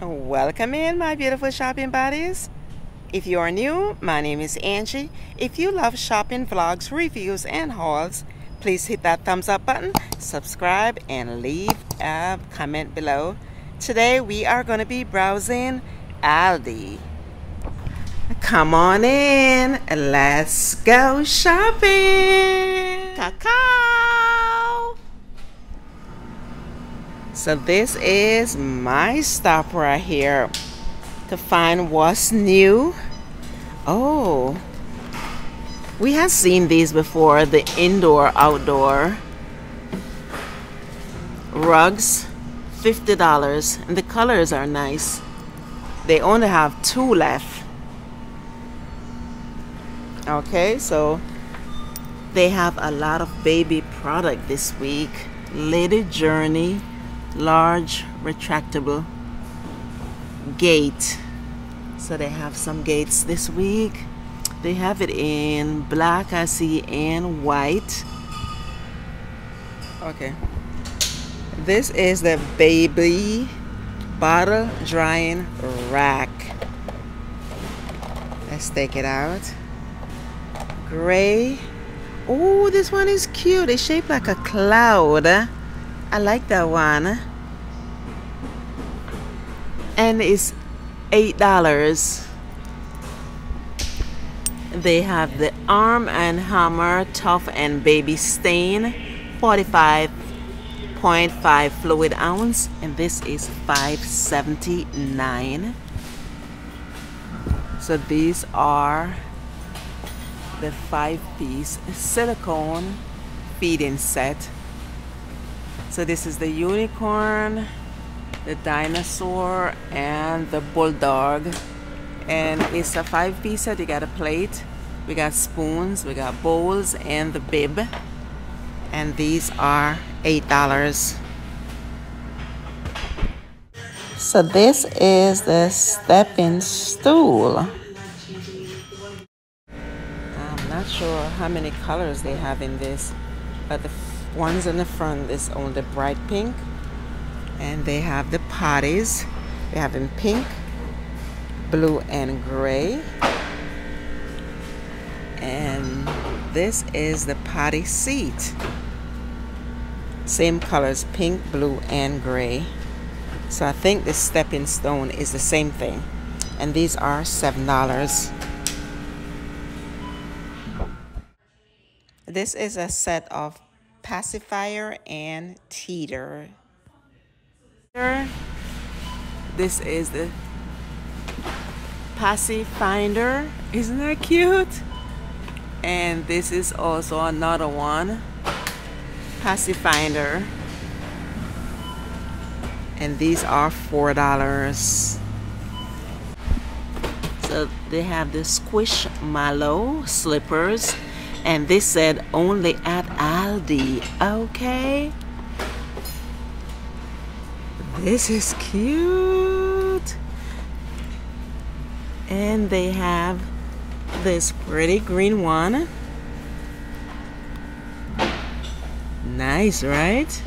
Welcome in, my beautiful shopping buddies. If you are new, my name is Angie. If you love shopping vlogs, reviews, and hauls, please hit that thumbs up button, subscribe, and leave a comment below. Today we are going to be browsing Aldi. Come on in, let's go shopping. Cacao. So this is my stop right here to find what's new. Oh, we have seen these before, the indoor outdoor rugs, $50 and the colors are nice. They only have two left. Okay, so they have a lot of baby product this week. Little Journey large retractable gate. So they have some gates this week. They have it in black I see and white. Okay. This is the baby bottle drying rack. Let's take it out. Gray. Oh this one is cute. It's shaped like a cloud I like that one. And it's eight dollars. They have the Arm and Hammer Tough and Baby Stain 45.5 fluid ounce and this is 579 so these are the five piece silicone feeding set so this is the unicorn, the dinosaur, and the bulldog. And it's a five piece set. You got a plate, we got spoons, we got bowls, and the bib. And these are $8. So this is the stepping stool. I'm not sure how many colors they have in this, but the ones in the front is only bright pink. And they have the potties they have in pink blue and gray. And this is the potty seat. Same colors pink blue and gray. So I think the stepping stone is the same thing. And these are seven dollars. This is a set of pacifier and teeter. This is the pacifier. Isn't that cute? And this is also another one. Pacifier. And these are $4. So they have the squish mallow slippers and they said only at Aldi okay? This is cute. And they have this pretty green one. Nice right?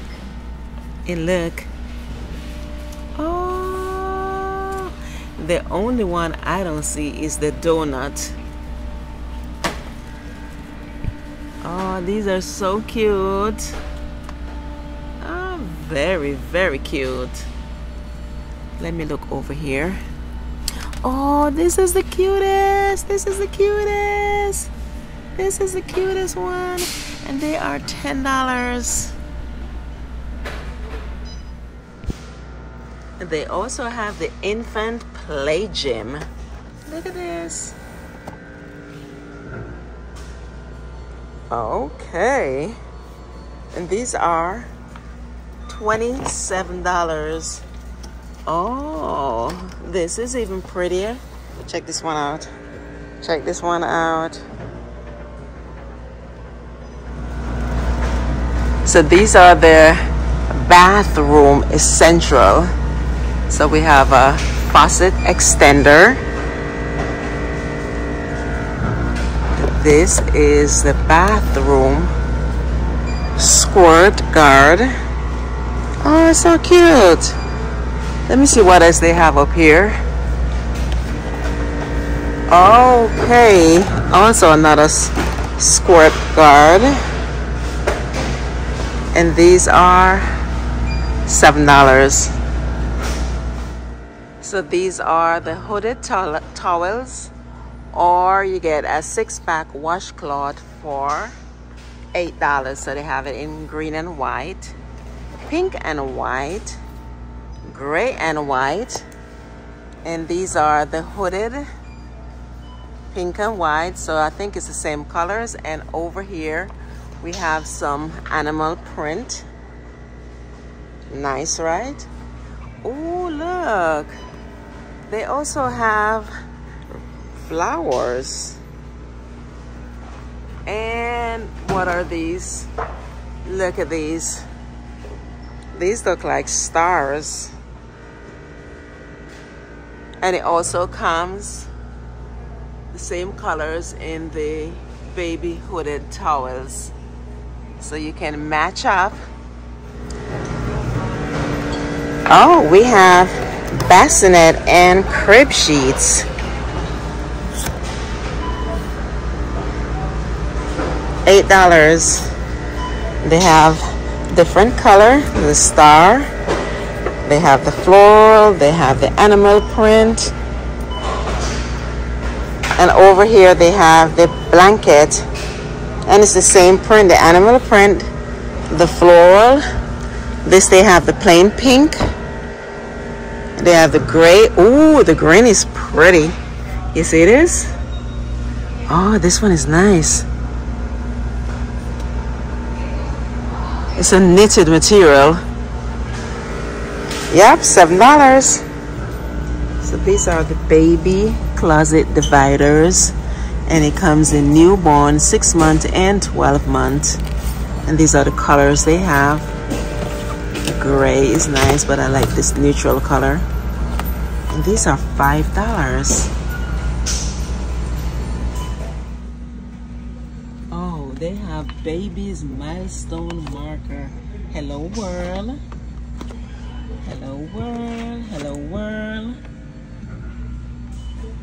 And look. Oh the only one I don't see is the donut Oh, these are so cute. Oh, very, very cute. Let me look over here. Oh, this is the cutest. This is the cutest. This is the cutest one. And they are $10. They also have the infant play gym. Look at this. Okay. And these are $27. Oh, this is even prettier. Check this one out. Check this one out. So these are the bathroom essential. So we have a faucet extender This is the bathroom squirt guard. Oh, so cute. Let me see what else they have up here. Okay, also another squirt guard. And these are $7. So these are the hooded towels or you get a six pack washcloth for $8. So they have it in green and white, pink and white, gray and white. And these are the hooded pink and white. So I think it's the same colors. And over here we have some animal print. Nice, right? Oh, look. They also have flowers. And what are these? Look at these. These look like stars. And it also comes the same colors in the baby hooded towels. So you can match up. Oh, we have bassinet and crib sheets. Eight dollars. They have different color, the star. They have the floral, they have the animal print. And over here they have the blanket. And it's the same print, the animal print, the floral. This they have the plain pink they have the gray. Ooh, the green is pretty. You see this? Oh, this one is nice. It's a knitted material. Yep, seven dollars. So these are the baby closet dividers and it comes in newborn, six month and 12 month. And these are the colors they have gray is nice, but I like this neutral color. And these are $5. Baby's milestone marker. Hello world. Hello world. Hello world.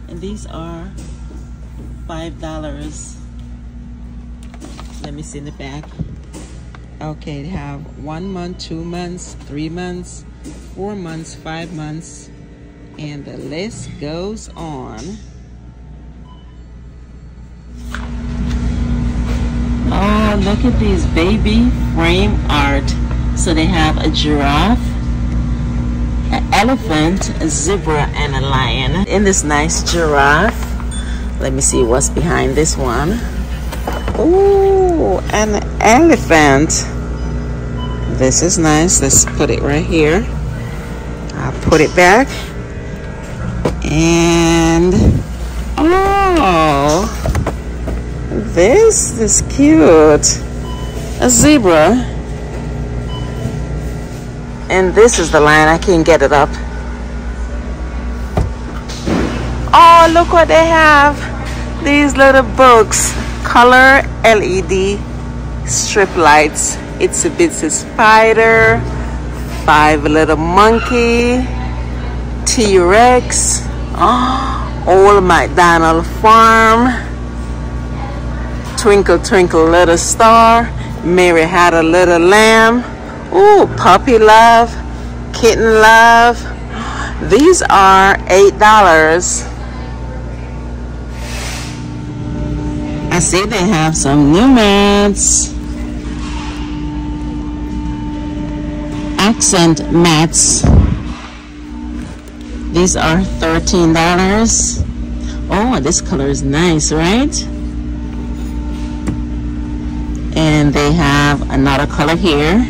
And these are $5. Let me see in the back. Okay, they have one month, two months, three months, four months, five months, and the list goes on. Look at these baby frame art. So they have a giraffe, an elephant, a zebra, and a lion. In this nice giraffe, let me see what's behind this one. Oh, an elephant. This is nice. Let's put it right here. I'll put it back. And, oh, this is cute. A zebra. And this is the line. I can't get it up. Oh, look what they have. These little books color LED strip lights. It's a bit bitsy spider, five little monkey, T-Rex, oh, old MacDonald farm, twinkle twinkle little star, Mary had a little lamb, ooh, puppy love, kitten love. These are eight dollars I see they have some new mats. Accent mats. These are $13. Oh, this color is nice, right? And they have another color here.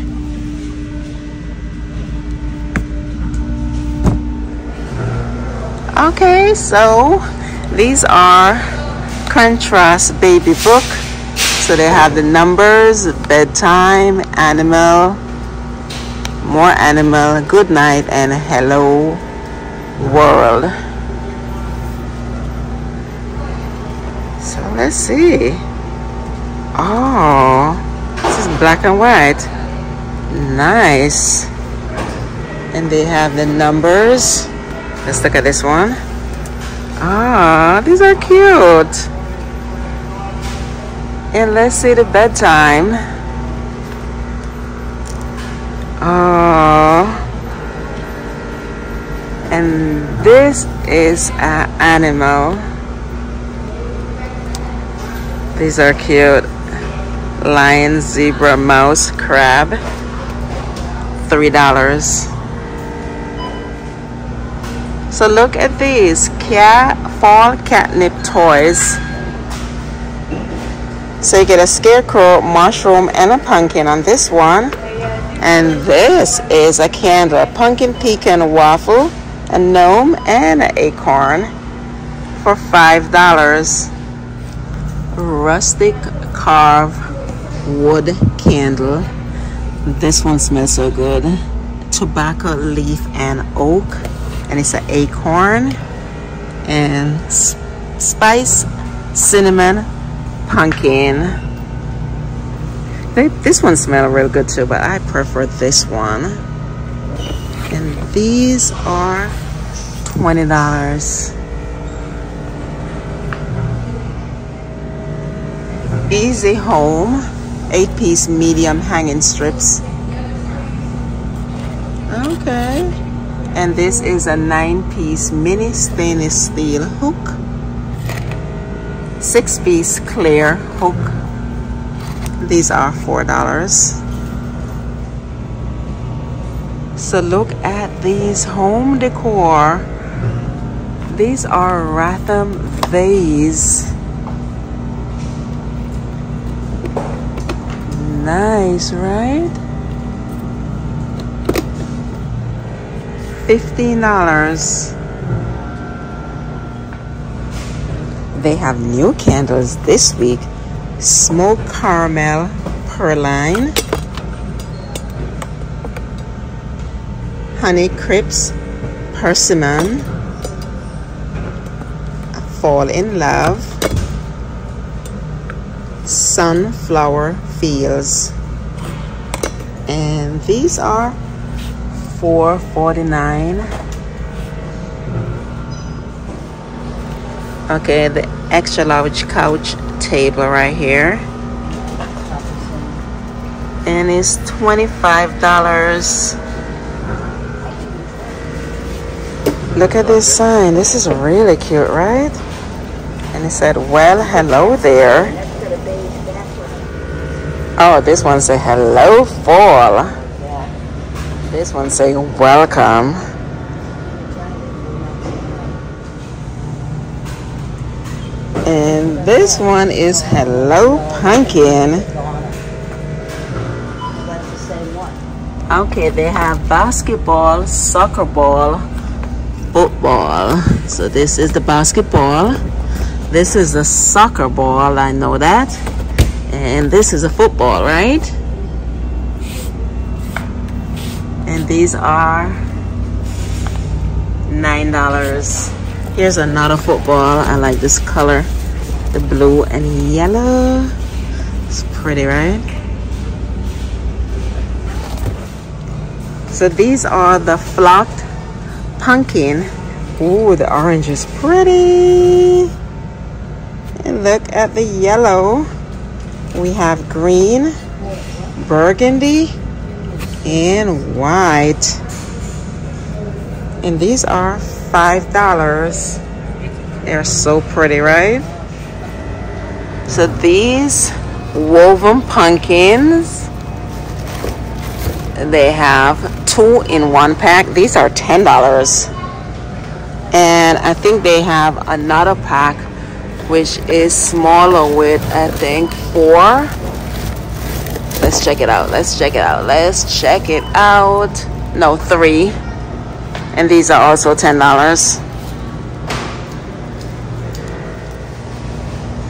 Okay, so these are contrast baby book. So they have the numbers, bedtime, animal, more animal, good night, and hello world. So let's see. Oh, this is black and white. Nice. And they have the numbers. Let's look at this one. Ah, these are cute. And let's see the bedtime. Oh. And this is an animal. These are cute. Lion, zebra, mouse, crab. Three dollars. So look at these cat fall catnip toys. So you get a scarecrow, mushroom, and a pumpkin on this one. And this is a candle, a pumpkin pecan waffle, a gnome, and an acorn for five dollars. Rustic carved wood candle. This one smells so good. Tobacco leaf and oak and it's an acorn. And spice cinnamon pumpkin. They, this one smells real good too but I prefer this one. And these are $20 Easy Home 8 piece medium hanging strips. Okay. And this is a nine piece mini stainless steel hook. Six piece clear hook. These are four dollars. So look at these home decor. These are rattan vase nice right $15. They have new candles this week. Smoked caramel praline. Honey crisp persimmon. Fall in love. Sunflower And these are 449 okay the extra large couch table right here. And it's $25 look at this sign. This is really cute right? And it said well hello there oh this one said hello fall this one saying welcome. And this one is Hello Pumpkin. Okay, they have basketball, soccer ball, football. So this is the basketball. This is the soccer ball, I know that. And this is a football, right? and these are nine dollars. Here's another football. I like this color. The blue and yellow. It's pretty right? So these are the flocked pumpkin. Ooh, the orange is pretty. And look at the yellow we have green burgundy and white. And these are five dollars. They're so pretty right? So these woven pumpkins they have two in one pack. These are ten dollars. And I think they have another pack which is smaller with I think four Let's check it out. Let's check it out. Let's check it out. No, three. And these are also $10.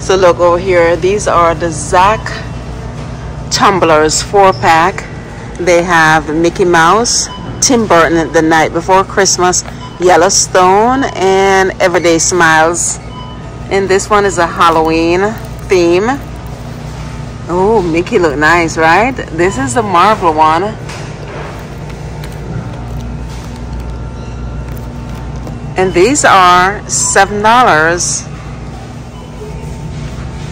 So look over here. These are the Zak tumblers four pack. They have Mickey Mouse, Tim Burton the night before Christmas, Yellowstone, and Everyday Smiles. And this one is a Halloween theme. Oh, Mickey look nice, right? This is the Marvel one. And these are seven dollars.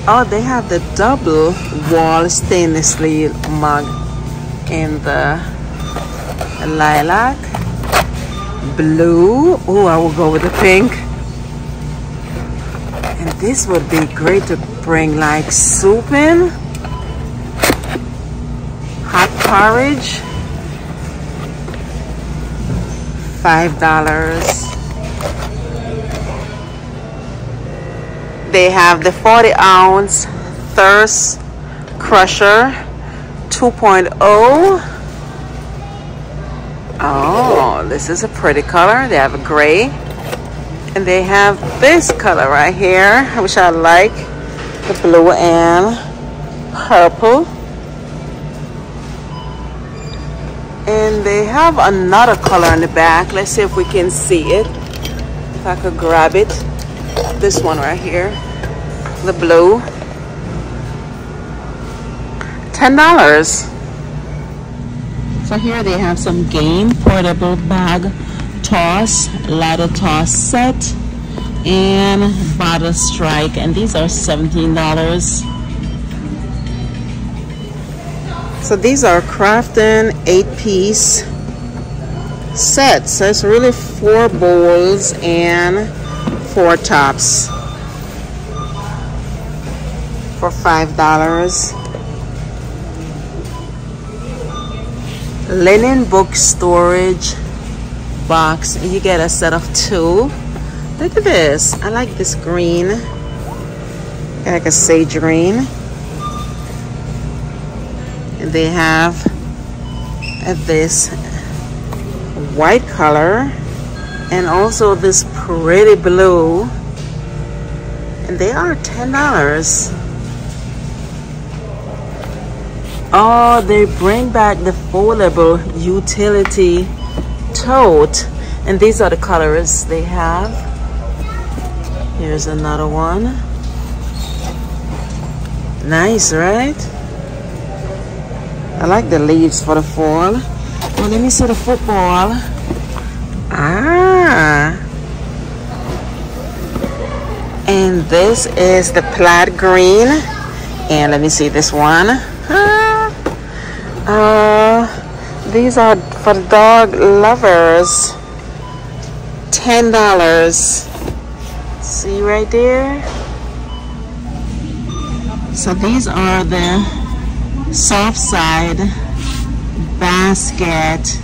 Oh, they have the double wall stainless steel mug in the lilac, blue. Oh, I will go with the pink. And this would be great to bring like soup in. Hot porridge. Five dollars. They have the 40 ounce Thirst Crusher 2.0. Oh, this is a pretty color. They have a gray. And they have this color right here, which I like. The blue and purple. And they have another color in the back. Let's see if we can see it. If I could grab it this one right here the blue ten dollars so here they have some game portable bag toss ladder toss set and bottle strike. And these are seventeen dollars. So these are Crofton eight piece sets. So it's really four bowls and four tops for five dollars. Linen book storage box you get a set of two. Look at this. I like this green. Like a sage green. And they have this white color and also this pretty blue. And they are ten dollars. Oh they bring back the foldable utility tote. And these are the colors they have. Here's another one. Nice right? I like the leaves for the fall. Well let me see the football. Ah. And this is the plaid green. And let me see this one. Uh, these are for dog lovers ten dollars see right there so these are the soft side basket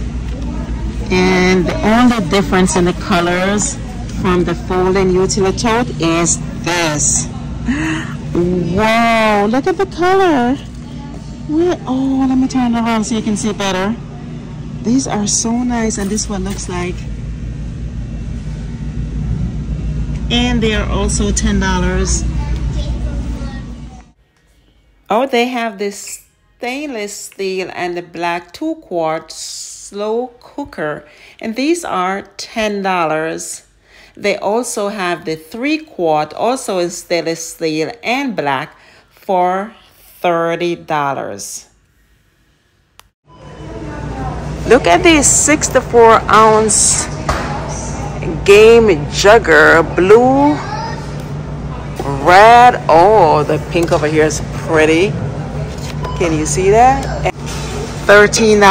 and the only difference in the colors from the folding utility tote is this. Wow, look at the color. Where, oh, let me turn it around so you can see better. These are so nice and this one looks like. And they are also $10. Oh, they have this stainless steel and the black two quart slow cooker and these are $10. They also have the three quart, also in stainless steel and black for $30. Look at this 64 ounce game jugger, blue, red. Oh, the pink over here is pretty. Can you see that? $13.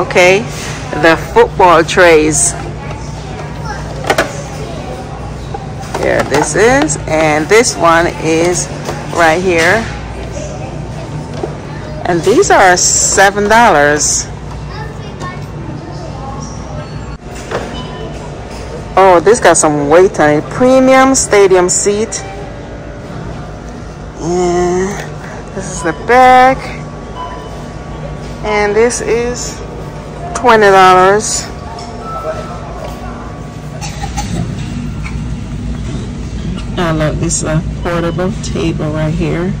Okay the football trays. Here this is, and this one is right here. And these are seven dollars. Oh, this got some weight on it. Premium stadium seat. And this is the back. And this is twenty dollars. I love this uh, portable table right here.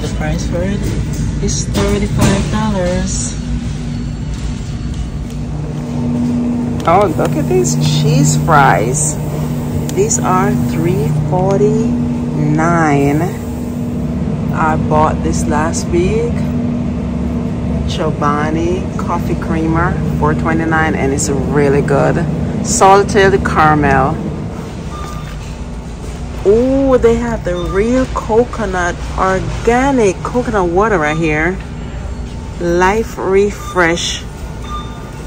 The price for. It's thirty-five dollars. Oh, look at these cheese fries. These are three forty nine I bought this last week. Chobani coffee creamer, 4.29, and it's really good. Salted caramel. Oh, they have the real coconut, organic coconut water right here. Life Refresh.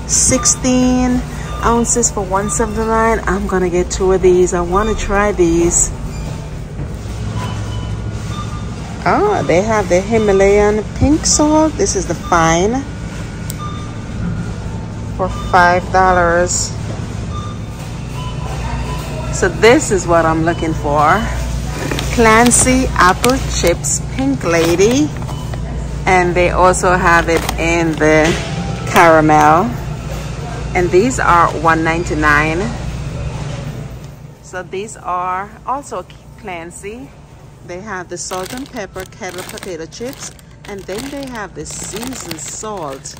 16 ounces for 179 I'm gonna get two of these. I want to try these. Oh, they have the Himalayan pink salt. This is the fine for five dollars. So this is what I'm looking for. Clancy apple chips pink lady. And they also have it in the caramel. And these are $1.99. So these are also Clancy. They have the salt and pepper kettle potato chips. And then they have the seasoned salt,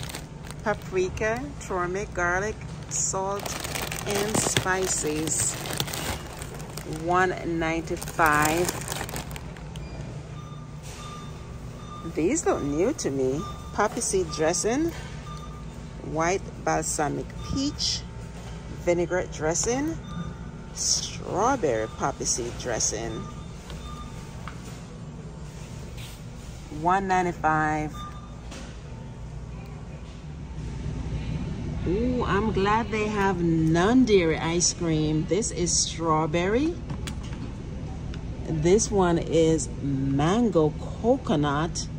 paprika, turmeric, garlic, salt, and spices. 195 these look new to me. Poppy seed dressing white balsamic peach vinaigrette dressing strawberry poppy seed dressing. 195 Ooh, I'm glad they have non-dairy ice cream. This is strawberry. This one is mango coconut.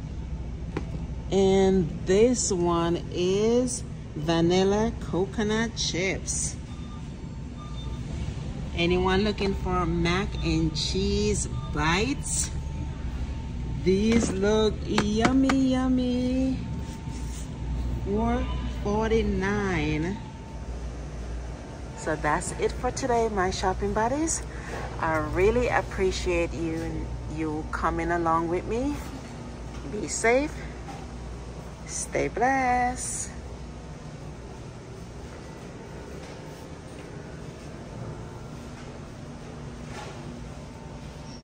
And this one is vanilla coconut chips. Anyone looking for mac and cheese bites? These look yummy, yummy. Four 49 so that's it for today my shopping buddies. I really appreciate you you coming along with me. Be safe. Stay blessed